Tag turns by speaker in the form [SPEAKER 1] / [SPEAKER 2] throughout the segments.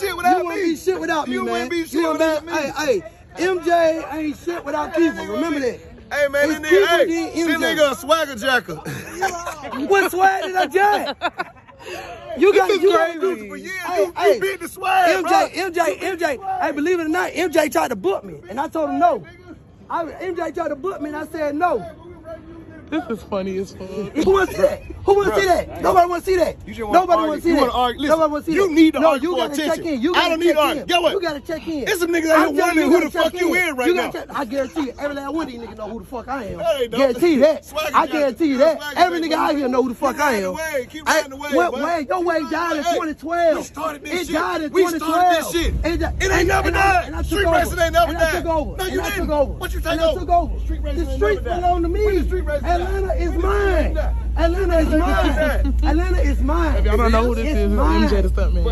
[SPEAKER 1] shit without you me. You wouldn't be shit without me, you man. Wouldn't be shit you without me. Hey, hey, MJ ain't shit without Kiefer. Remember that. Hey man, it's this nigga, hey, this nigga a swagger jacker.
[SPEAKER 2] what swag
[SPEAKER 1] did I jack? You got you got to for years. Hey, you, hey, you beat the swag, MJ, bro. MJ, MJ. Hey, believe it or not, MJ tried to book me, and I told him no. I, MJ tried to book me, and I said no. This is funny as fuck. What's that? Who want to see that? Nobody want to see that. Nobody want to see that. Nobody want to see that. You need to no, argue you for attention. Check in. You I don't need to argue. Get what? You got to check in. It's some niggas out here wondering who the fuck you in right now. I guarantee you, every last one of these niggas know who the fuck I am. Guarantee that. I guarantee that. Every nigga out here know who the fuck I am. Keep riding the wave. What wave? Your wave died in 2012. We started this shit. It died in 2012. We started this shit. It ain't never died. Street racing ain't never died. I took over. No, you didn't. What you take over? I took over. The streets belong to me. Atlanta is mine. Atlanta is mine. Atlanta is mine. If y'all don't know who this it's is, mine. MJ the Stuntman.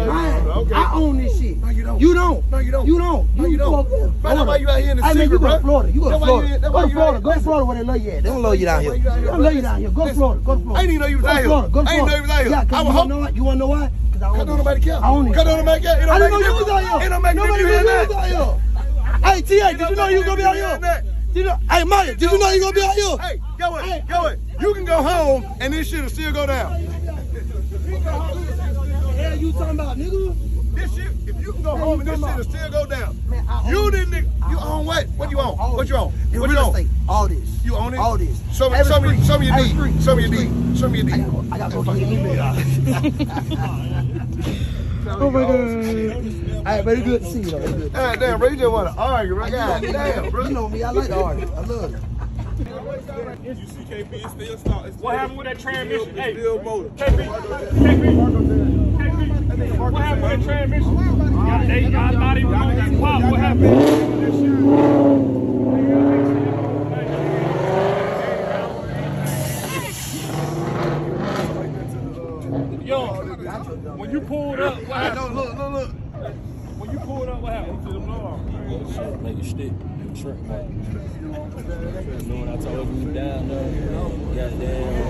[SPEAKER 1] Okay. I own this shit. No, you don't. You don't. No, you don't. You don't. No, you don't. You don't. why you out here in the I secret, mean, you go to Florida. You go to Florida. Go to Florida. Go to Florida where they love you at. They don't love you down here. They don't love you down here. Go to Florida. Go to Florida. I didn't even know you was out here. Go to Florida. I didn't know you was out here. Yeah, because you want to You want to know why?
[SPEAKER 2] Because I own it. Because nobody
[SPEAKER 1] care. I own it. Because nobody care. I didn't know you was out here. Nobody knew you was out here. Hey, T.A., did you know you was going to be out here? You know, hey, Maya, did you know you are gonna be out here? Hey, go it, hey, go it. You can go home and this shit'll still go down.
[SPEAKER 2] Hell, you talking
[SPEAKER 1] about, nigga? This shit, if you can go home and this shit'll still go down.
[SPEAKER 2] Man, you
[SPEAKER 1] didn't, you own what? What you own? What you own? What you own? All this. You own it? All this. Some, some, of, some of your deed. Some of your deed. Some of your deed. I gotta go get
[SPEAKER 2] me. Oh my
[SPEAKER 1] god. Hey, but it's good to see you, though. God damn, bro, you just want to argue, right? God damn, bro. You know me, I like to argue. I love it. what happened with that transmission? hey, still motor. KP, KP, what happened with that transmission? Yo, when you pulled up, what happened? Look, look, look up,
[SPEAKER 2] shit, make it stick. Make it shrink, man. I told you down there, goddamn.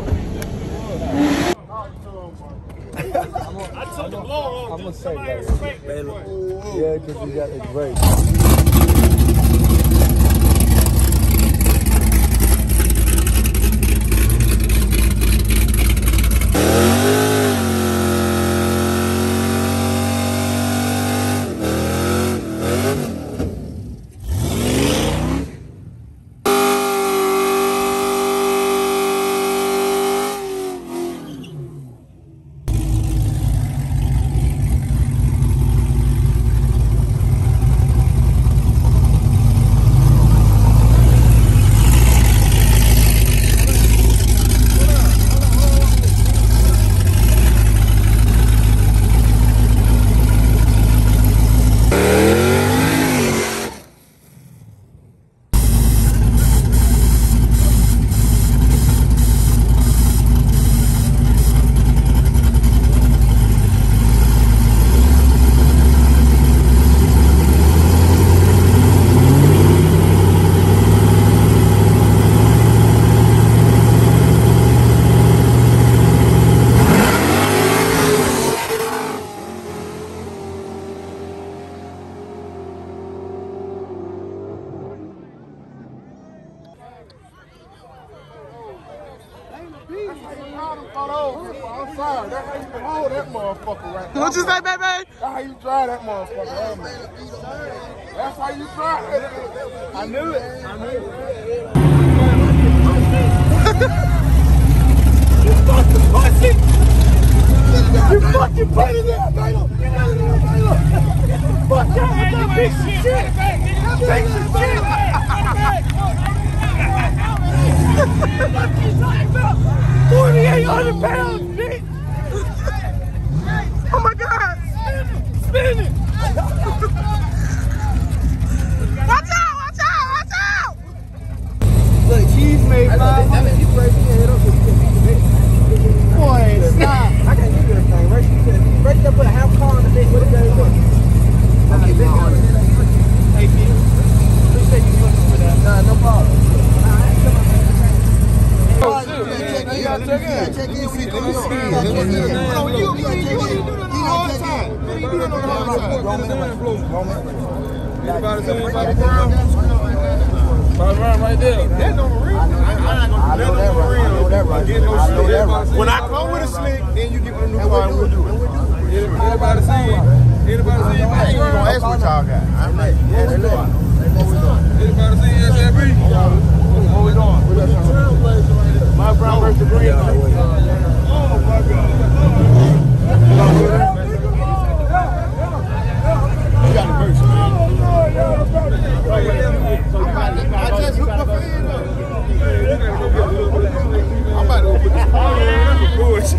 [SPEAKER 2] I took the blow I'm gonna say that. Yeah, because you got the break. That's how you hold that
[SPEAKER 1] motherfucker right there. What you say, baby? That's how you drive that motherfucker. man. That's
[SPEAKER 2] how you drive it. I knew it. I knew it.
[SPEAKER 1] you fucking pussy! You fucking put there, there, fuck piece of shit!
[SPEAKER 2] shit! Forty-eight hundred pounds, spinning. watch
[SPEAKER 1] out, watch out, watch out. Look, Keith made 500.
[SPEAKER 2] Boy, stop. I
[SPEAKER 1] can't give you a thing. Right, you can, right there put a half car on the thing. What is that? Okay,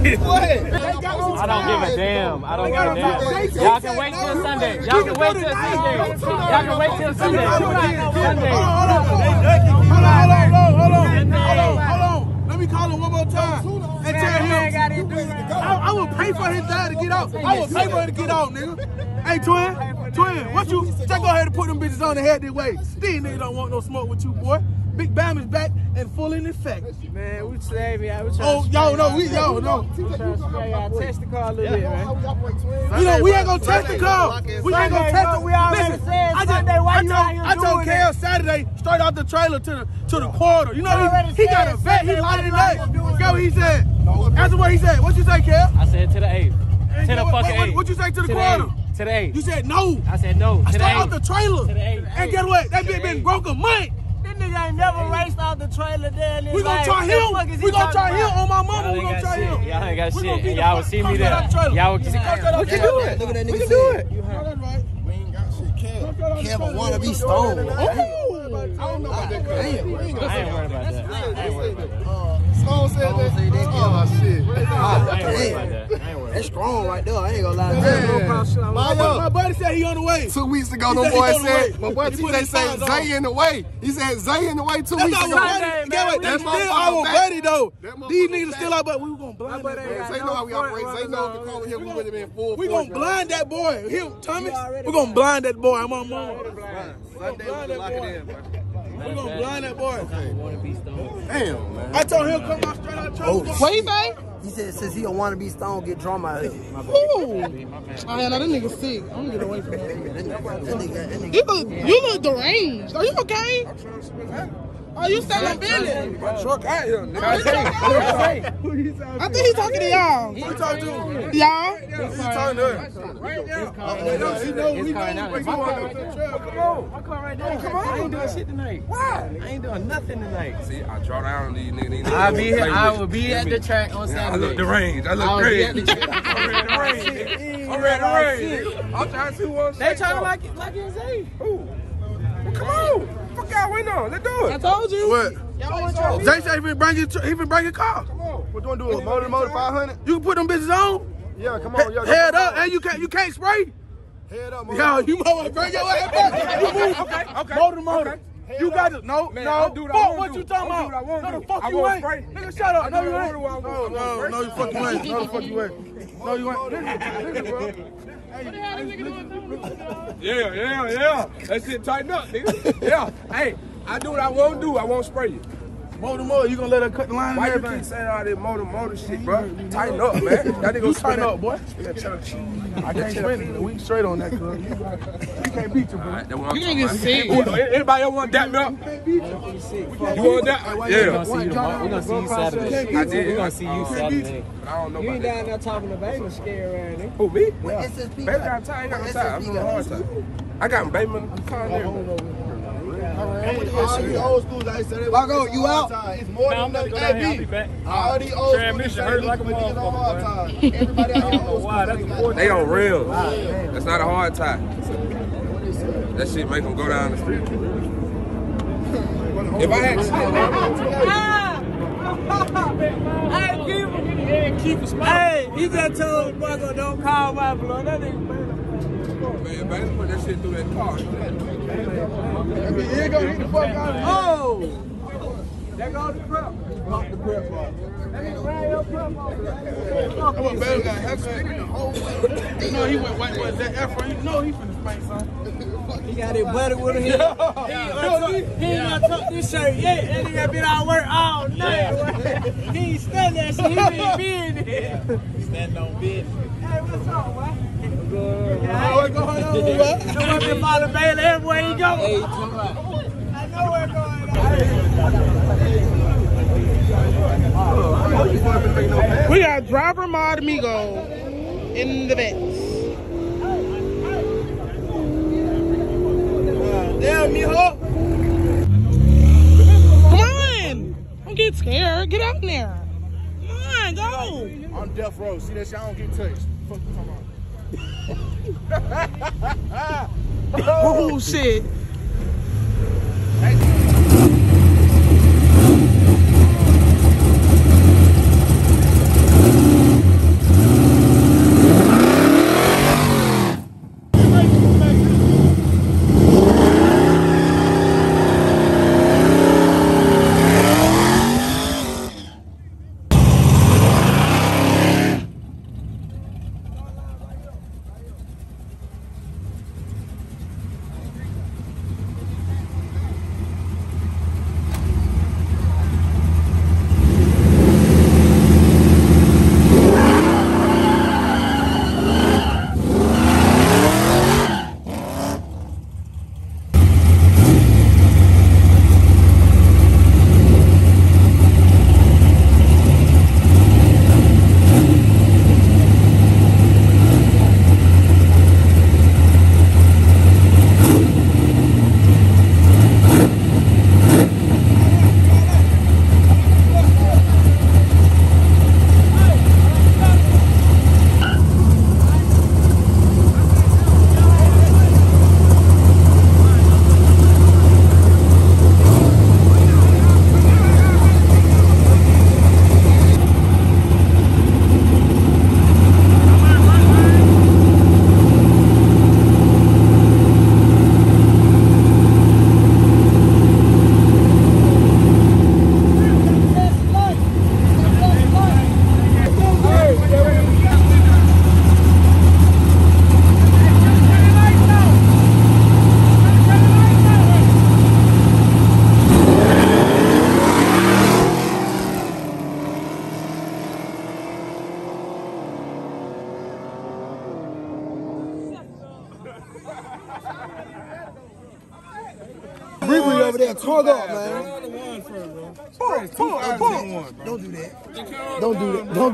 [SPEAKER 1] I don't give a damn. I don't give a damn. Y'all can wait till Sunday. Y'all can wait till Sunday. Y'all can wait
[SPEAKER 2] till Sunday. Sunday. Hold on, hold on, hold on,
[SPEAKER 1] hold on. Let me call him one more time and tell him. I, will pay for his dad to get out. I will pay for him to get out, nigga. Hey, twin, twin, what you? Just go ahead and put them bitches on the head this way. These niggas don't want no smoke with you, boy. Big Bam is back and full in effect. Man, we save oh, y'all. We oh, yo, no, know we yo, no. know. We going to test the car a little yeah. bit, man. You know we ain't gonna test the car. We ain't gonna test it. We already said I just, Sunday. Why I you told, out I told Kel Saturday straight off the trailer to the to the quarter. You know he, he got a vet. He lighted it up. Look what he said. That's what he said, what you say, Kel? I said to the eighth. To the fucking eighth. What you say to the quarter? Today. You said no. I said no. I straight out the trailer.
[SPEAKER 2] Today. And
[SPEAKER 1] guess what? That bitch been broke a month nigga ain't never raced out the trailer there. We gonna try him. We gonna try him on oh, my mama. We gonna try him. Y'all ain't
[SPEAKER 2] got shit. Y'all will see me there. Y'all
[SPEAKER 1] will see me. We can do it. Look at that nigga. We can do it. You heard right. We ain't
[SPEAKER 2] got shit. Kev. wanna be stoned.
[SPEAKER 1] I don't know about that. Damn. I ain't worried about that.
[SPEAKER 2] I ain't worried about that.
[SPEAKER 1] Uh, Stone said that? oh, shit. Oh, I ain't
[SPEAKER 2] worried That's strong
[SPEAKER 1] right there. I ain't gonna lie. Man. My, uh, my buddy said he on the way. Two weeks ago, the boy said, my boy T-Day said Zay in the way. He said Zay in the way two weeks ago. That's still our buddy, though. These niggas still our buddy. We were gonna blind that boy. Zay know how we operate. Zay know if you call him, we would have been full We gonna blind that boy. him, Thomas, we gonna blind that boy. I'm on mama. Sunday, we going lock it in, bro. We're gonna blind that boy. Damn, man. I told him come out straight out church. Oh, what he He said since he don't want to be stoned, get drama out of here. Ooh. Oh, yeah, no, that nigga sick. I'm gonna get away from him. that nigga, that nigga. You look, you look deranged. Are you okay?
[SPEAKER 2] Oh, you selling Billy? My truck out here. Oh, I,
[SPEAKER 1] think he's talking to y'all. Who you talking to? Y'all? He's talking to? Right now. Oh, know we know what's going Come on. My car right there. Oh, come on. I ain't doing shit tonight. Why? I ain't doing nothing tonight. See, I draw down on these niggas. I'll be here. I will be at the track on Saturday. I look the range. I look great.
[SPEAKER 2] I'm ready to
[SPEAKER 1] range. I'm ready to range. I'm trying to see what's They trying to like it, like it, Who? come on. Fuck out, all on. Let's do it. I told you. What? Y'all Jay said he been bring he been bringing car. Come on. We're doing do a motor motor 500. You can put them bitches on. Yeah, come on. head up, and you can't you can't spray. Head up, motor. Yo, you motor, bring your ass back. You move. Okay, okay. Motor motor. Okay. you got it. No, man, no. i do what fuck what do. you talking about. no, the fuck I you ain't. Spray. Nigga, shut up. no, you ain't. No, no, no, you fucking ain't. No, the fuck you ain't. No, you ain't. Listen, listen, bro.
[SPEAKER 2] Yeah,
[SPEAKER 1] yeah, yeah. That shit tighten up, nigga. yeah. Hey, I do what I won't do. I won't spray you. Motor, motor, you gonna let her cut the line? Why you everything? keep saying all this motor, motor shit, bro? Tighten up, man. That nigga tighten up, boy. I can't spin. We straight on that, cuz. You can't beat you, bro. Right, you niggas sick. Anybody else want that, bro?
[SPEAKER 2] You want that? Yeah. We're gonna see you Saturday. I did. We're gonna see you Saturday.
[SPEAKER 1] I don't know. You ain't down there talking to Baby scared around Who me? Baby, I'm tired. I'm tired. I'm on hard time. I got Baby man. Marco, you out? It's more than nothing. Hey, All already old they hurt like a motherfucker. Everybody out here old
[SPEAKER 2] school. They on real. That's not a
[SPEAKER 1] hard tie. That shit make them go down the street. if I had
[SPEAKER 2] Hey, smile. Hey,
[SPEAKER 1] he just told Marco, don't call my blood. That nigga, man man. that shit through that car. That nigga gonna hit the fuck out of you. Oh! There goes the prep. Pop the prep Come on, Bell got haircut. You know he went white boy that afro. You know he finna spank
[SPEAKER 2] son. He got his butter with him. Yeah.
[SPEAKER 1] He ain't gonna untucked this shirt yet. he got been out work all night. he ain't standing there. shit. He been being it. He standing on bitch. Hey,
[SPEAKER 2] what's up, man?
[SPEAKER 1] Good. Yeah, what's going on, man? Come up and follow Baylor everywhere he go. Hey, come
[SPEAKER 2] on. I know where going on.
[SPEAKER 1] We got driver mod amigo in the vents. Uh, damn, mijo. Come on. Don't get scared. Get out there. Come on, go. I'm death row. See that shit? I don't get touched. Fuck you talking about. oh, shit.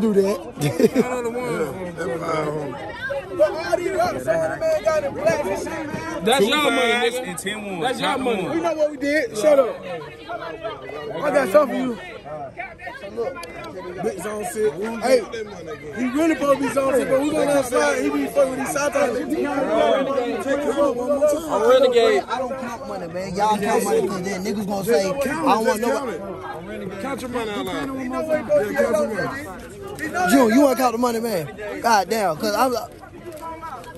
[SPEAKER 1] don't do that. That's y'all money, nigga. And 10 ones. That's y'all money. We know what we did. Shut up.
[SPEAKER 2] I got something for you. Look,
[SPEAKER 1] big zone shit. Hey, he really supposed to be zone shit, but we going outside. He be fucking with these South Islanders.
[SPEAKER 2] I'm renegade. I don't count
[SPEAKER 1] money, man. Y'all count money because then niggas gonna say, I don't want no. Count your money out loud. June, you want to count the money, man? God damn, because I'm.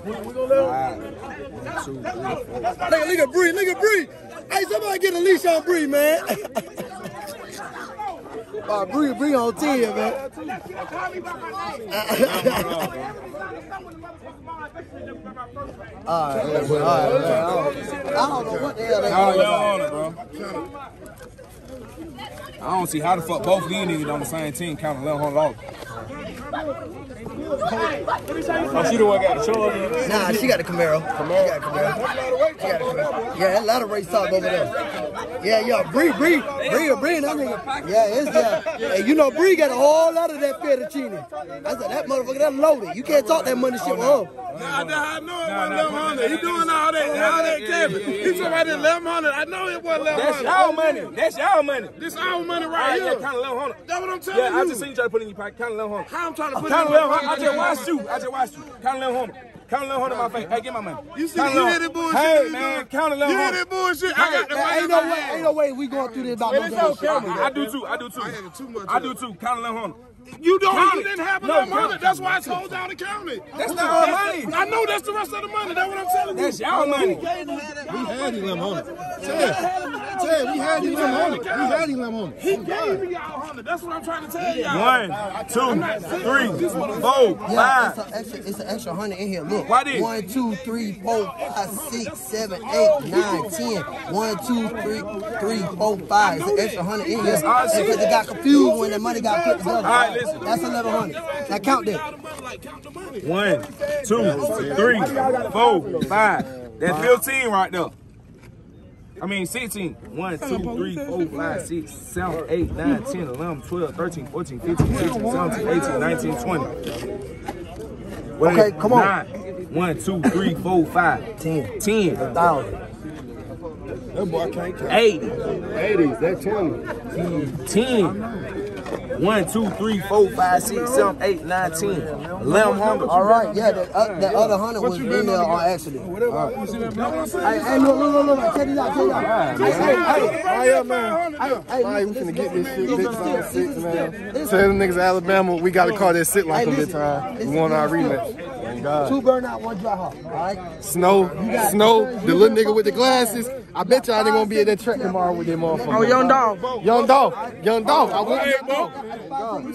[SPEAKER 1] We, Nigga, look at Bree. Look at Bree. Hey, somebody get a leash on Bree, man. Uh, Bree, Bree on 10, man. All right, man, all right, man. I don't, I don't know what the hell they Nah, y'all on it, bro. I don't see how the fuck both these niggas on the same team counting 1100 off.
[SPEAKER 2] Oh, she the one got the
[SPEAKER 1] charger? Nah, she got a Camaro. Camaro? She got a Camaro.
[SPEAKER 2] She got a Camaro. Yeah, a
[SPEAKER 1] lot of race talk over there. Yeah, yeah, Bree, Bree, Bree, Bree, I mean, yeah, it's, yeah. Hey, you know, Bree got a whole lot of that fettuccine. I said, that motherfucker, that loaded. You can't talk that money shit with her. Nah, I know it wasn't 1100. He doing all that, all that capping. He talking about 1100. I know it wasn't 1100. That's y'all money. That's y'all money. This our money right, here. Yeah, kind of 1100. That's what I'm telling you. Yeah, I just seen you try to put in your pocket. Kind of 1100. How I'm trying to put in my pocket. I just watched you. I just watched you. Count a little homie. Count a little hundred in my face. Hey, get my money. You see, count you hear that bullshit? Hey, man, count a little You hear that bullshit? Hey, I got the money. Ain't no way, ain't no way we going through this about I do too. I do too. I do too. Count a little hundred.
[SPEAKER 2] You don't. County. You didn't have no, enough money. That's why it's hold
[SPEAKER 1] down the It. That's not our money. I know that's the rest of the money. That's what I'm telling you. That's y'all money. We had him on it. Ted, Ted, we had him on it. We had him on it. He gave me y'all hundred. That's what I'm trying to tell y'all. One, two, three, four, five. It's an extra hundred in here. Look. Why did? One, two, three, four, five, six, seven, eight, nine, ten. One, two, three, three, four, five. It's an extra hundred in here because it got confused when the money got put together. All right listen. That's 1,100. Now that. count there. One, two, three, four, five. That's 15 right there. I mean 16. 1, 2, 3, 4, 5, 6, 7, 8, 9, 10, 11, 12, 13, 14, 15, 16, 17, 18, 19, 20. Wait, okay, come on. Nine. 1, 2, 3, 4, 5, 10. 10. 1,000. That boy can't count. 80. 80s, that's 20. 10. 10. One, two, three, four, five, six, seven, eight, nine, ten. Lamb hunger. All right, yeah, the, uh, the other hunter was in there on accident. Whatever. Hey, look, look, look, look, check it
[SPEAKER 2] out, check it out. Hey, hey, hey, hey, hey, man. Hey, hey, right, we finna get this shit six five six, man. Tell
[SPEAKER 1] them niggas Alabama, we gotta call that sit like them this time. We want our rematch my God. Two burnout, one dry hop. All right. Snow, Snow, the little nigga with the glasses. I bet y'all ain't gonna be at that track tomorrow with them motherfuckers. Oh, young dog. Young dog. Young dog. I want young dog.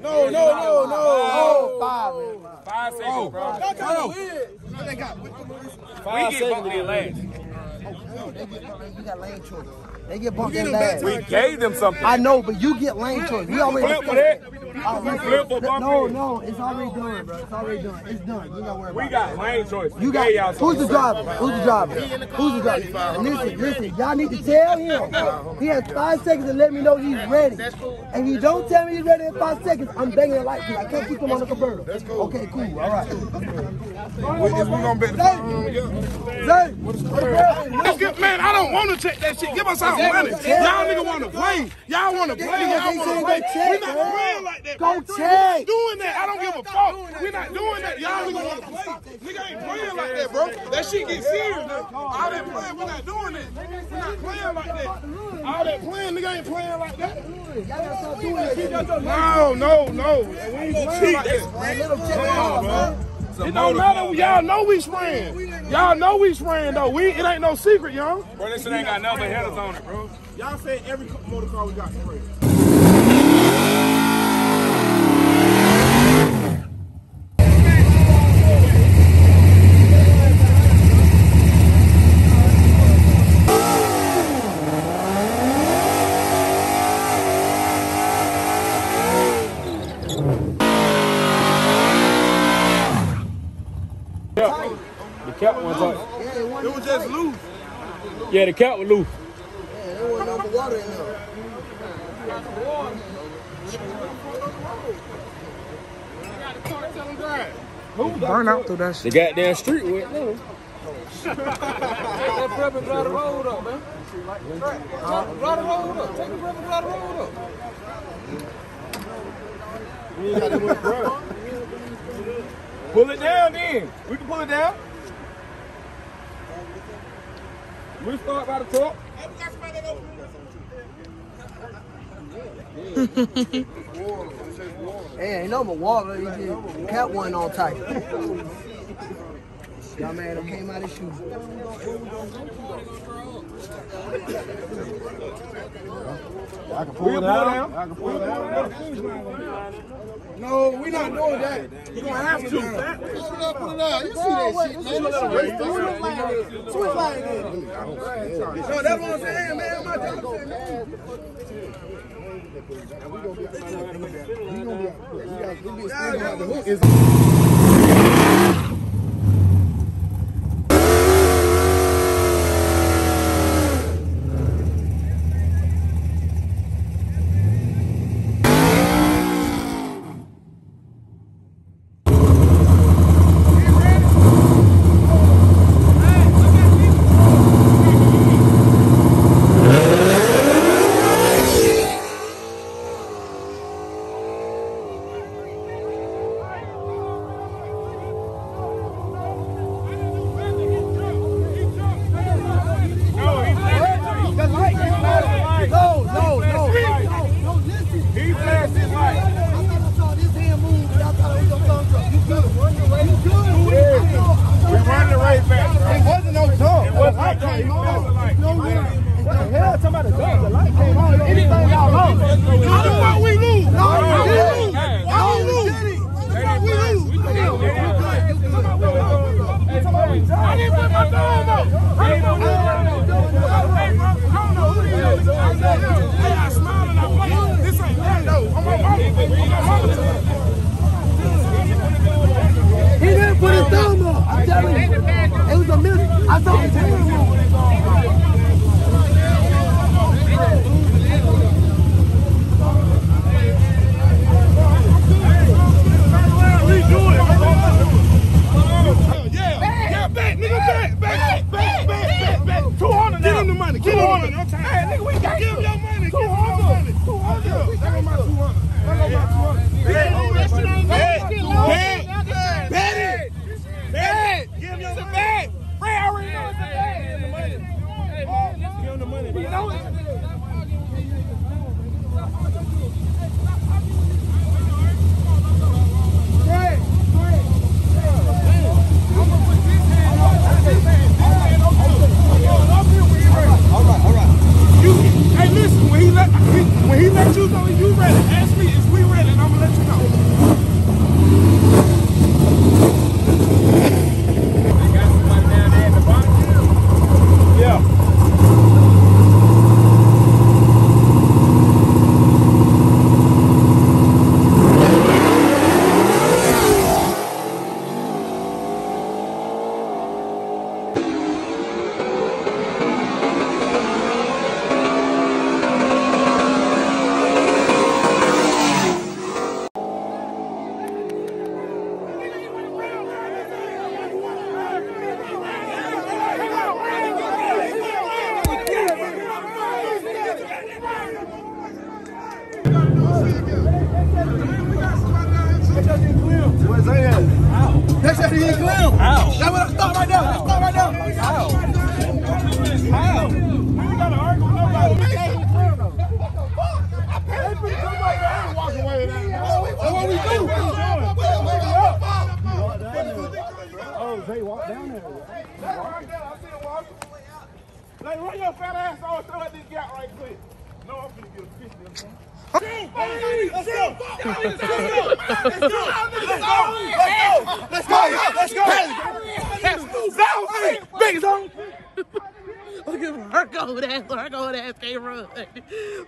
[SPEAKER 2] No, no, no, no.
[SPEAKER 1] Five. Five seconds, oh. bro. What no. got? Five seconds to get last. Oh, they get lane choice. They get bumped in last. We gave them something. I know, but you get lane choice. We already. No, no, it's already done, bro. It's already done. It's done. You gotta worry We got it. lane choice. You got y'all. Who's the driver? Who's the driver? Who's the driver? Listen, listen. Y'all need to tell him. He has five seconds to let me know he's ready. And he don't tell me he's ready in five seconds, I'm banging the light I can't keep him on the converter. That's cool. Okay, cool. All right. Is we gonna bet the Zay, uh, Zay, man, I don't want to check that shit. Give us our money. Y'all nigga want to play. Y'all want to play. Y'all want to play. We not playing like that that. Go check. doing that. I don't give a fuck. We're not doing that. Y'all ain't want to play. Nigga ain't playing like that, bro. That shit get serious. All that playing, we're not doing that. We're not playing like that. All that playing, nigga ain't playing like that. No, no, no.
[SPEAKER 2] We ain't playing
[SPEAKER 1] like that. Come on, bro. It don't matter. Y'all know we spraying. Y'all know we spraying though. We it ain't no secret, y'all. Bro, this shit ain't got nothing but headers on it, bro. Y'all say every motor
[SPEAKER 2] car we got sprayed.
[SPEAKER 1] Yeah, the cat was loose. Yeah, there wasn't no water in there. Burn out through that shit. The goddamn street went no. that prep and dry the road up, man. Dry, dry the road up. Take the prep and dry the road up. Pull it down then. We can pull it down. We start by the top. Hey,
[SPEAKER 2] we got somebody that knows.
[SPEAKER 1] hey, ain't no more water. You just cat one on tight. Y'all man came out of shoes. I can pull it out. I can pull it out. No, we're not doing that. You're gonna have to. Put it up, put it up. You see that shit, man.
[SPEAKER 2] It's light
[SPEAKER 1] No, that's what I'm saying, man. My job saying, man. we gonna be We gonna be out. We gotta be out the hook. He didn't put his thumb up. I'm telling you. It was a miss. I saw his hand to get on. Let's go! let's go. Hey, Vegas on. Look at Mark old ass, Mark old ass can't run.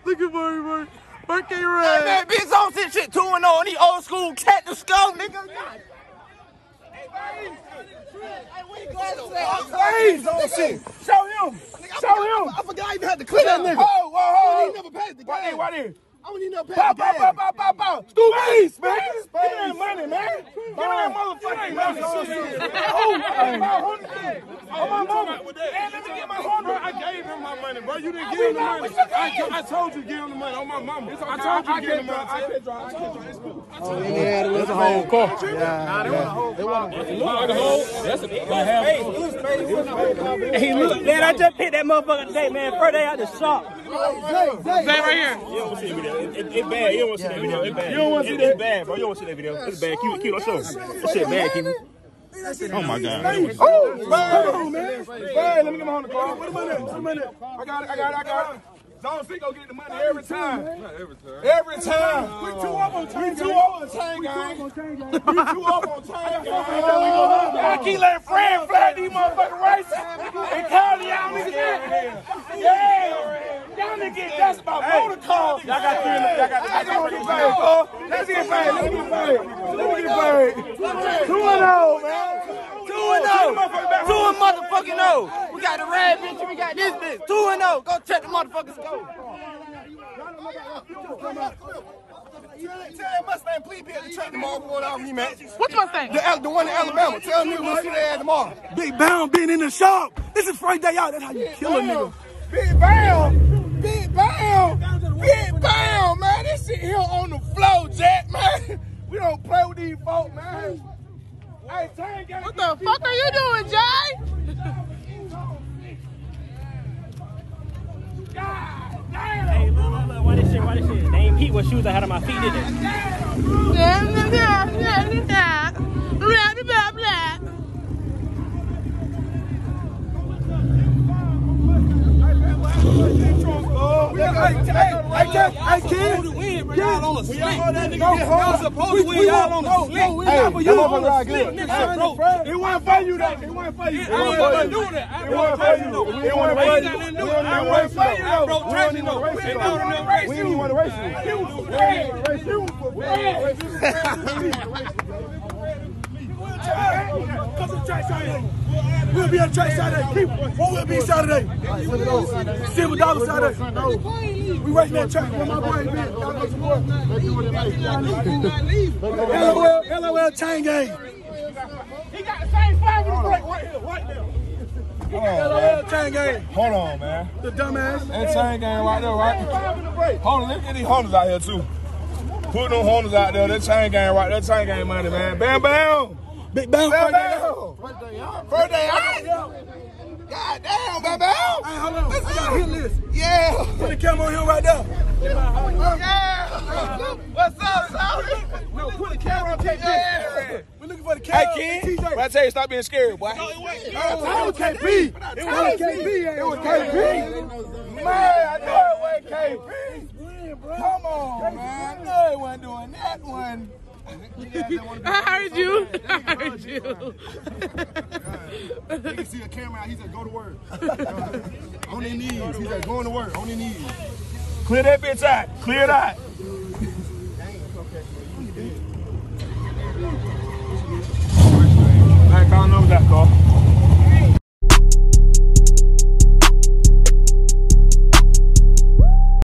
[SPEAKER 1] Look at Mark, Mark. Mark can't run. Hey, man, bitch, on this shit 2 and 0 on these old school cat to skull, nigga. God.
[SPEAKER 2] Hey, Hey, on
[SPEAKER 1] shit. Show him. Show him. I forgot I even had to clip that nigga. Oh, whoa, whoa. He never passed the game. Right there, right there. I don't need no pay. Bow, bow, bow, bow, bow, bow. man. Give me that money, man. Give me that motherfucking money.
[SPEAKER 2] Oh, my mama.
[SPEAKER 1] Man, let me get my hundred. I gave him my money, bro. You didn't give him the money. I told you give him the money. Oh my mama. I told you give him the money. I can't drive. I can't drive. It's cool. Oh, yeah, it was a whole car. Nah, they want a whole car. It looked like a whole. That's a half. Hey, look, man, I just picked that motherfucker today, man. First day out the shop.
[SPEAKER 2] Zay, right here.
[SPEAKER 1] You don't want to see the video. It, bad. You don't want to see that video. It's bad. You don't want to see that. It, bad, bro. You don't want to see that video. It's bad. Keep it cute. let show. That shit bad, keep it. Oh my god. oh, man.
[SPEAKER 2] Bird, let me get my hundred
[SPEAKER 1] card. Wait a minute. Wait a minute. I got it. I got it. I got it. Zone C go get the money every time. Every time. Every time. We two up on time. We two up on time, guys. We two up on time, guys. I keep letting Fred flag these motherfucking races
[SPEAKER 2] and call y'all niggas. Yeah. Y'all niggas get hey, motor Y'all got three in the back. I don't get Let's get paid. Let me get paid. Let me get paid. 2 and 0, man.
[SPEAKER 1] 2 and 0. 2 and motherfucking 0. We got the red bitch we got this bitch. 2 and 0. Go check the motherfuckers go. Tell Mustang, please be at the track tomorrow before our rematch. Which Mustang? The, the one in Alabama. Tell me we'll see their tomorrow. Big Bound being in the shop. This is Friday y'all. That's how you kill a nigga. Big Bound. sit here on the floor, Jack, man. We don't play with these folk, man. Hey, What the fuck are you doing, Jay?
[SPEAKER 2] God damn! Hey, look, look, look,
[SPEAKER 1] why this shit, why this shit? They ain't peep what shoes I had on my feet, did they?
[SPEAKER 2] Hey,
[SPEAKER 1] Tang, hey, Tang, hey, Tang, slip right yeah. out on the slip. That nigga get hard. That was supposed we, to we out on the slip. we hey, not for you on the slip, nigga. Bro, it wasn't for you that. It wasn't for you. I ain't gonna do that. It wasn't for you. It wasn't for you. It wasn't for you. I broke tragedy though. We you. We even want to race you. We didn't want to race you. We didn't want to race you. We didn't want to race you. We'll be on track Saturday. What will be Saturday? Silver Dollar
[SPEAKER 2] Saturday. We racing that track. Where my boy been?
[SPEAKER 1] Y'all go some more.
[SPEAKER 2] LOL, LOL, chain gang.
[SPEAKER 1] He got the same five with the break right here, right now. Hold on, chain game. Hold on, man. The dumbass. That chain gang right there, right? Hold on, look at these hunters out here, too. Put them hunters out there. That chain gang, right there. That chain gang, money, man. Bam, bam. Big Bell, Bam Bam. First day out. First day out. God damn, Bam Bell. Hey, hold on. Let's go hit list. Yeah. Put the camera on him right now. Yeah. What's up, Saudi? No, put the camera on KP. Yeah. We're looking for the camera. Hey, kid. But I tell you, stop being scared, boy. No, it was KP. It was KP. It was KP. Man, I know it was KP. Come on, man. I know it wasn't doing that one. I heard you. I heard you. He can see the camera out. He said, go to work. On their knees. He said, going to work. On their knees. Clear that bitch out. Clear it out. Back on over that car.